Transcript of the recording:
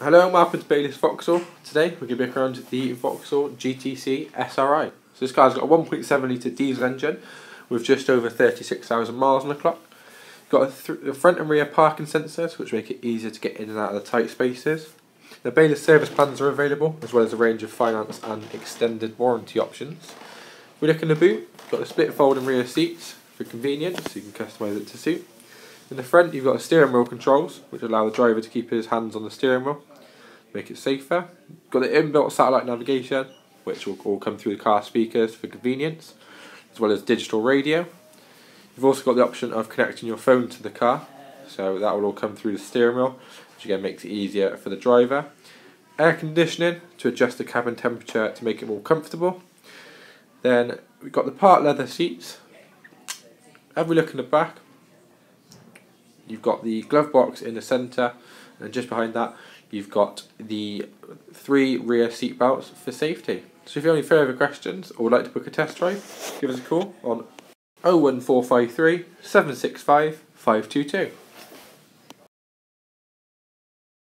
Hello, I'm Marpins Baylis Vauxhall. Today we're going to be looking around the Vauxhall GTC SRI. So this car's got a 1.7 litre diesel engine with just over 36,000 miles on the clock. Got a, th- a front and rear parking sensors which make it easier to get in and out of the tight spaces. The Baylis service plans are available as well as a range of finance and extended warranty options. We look in the boot, got the split fold and rear seats for convenience so you can customise it to suit. In the front, you've got the steering wheel controls, which allow the driver to keep his hands on the steering wheel, make it safer. Got the inbuilt satellite navigation, which will all come through the car speakers for convenience, as well as digital radio. You've also got the option of connecting your phone to the car, so that will all come through the steering wheel, which again makes it easier for the driver. Air conditioning to adjust the cabin temperature to make it more comfortable. Then we've got the part leather seats. Have a look in the back. You've got the glove box in the centre, and just behind that, you've got the three rear seat belts for safety. So if you have any further questions or would like to book a test drive, give us a call on 01453 765 522.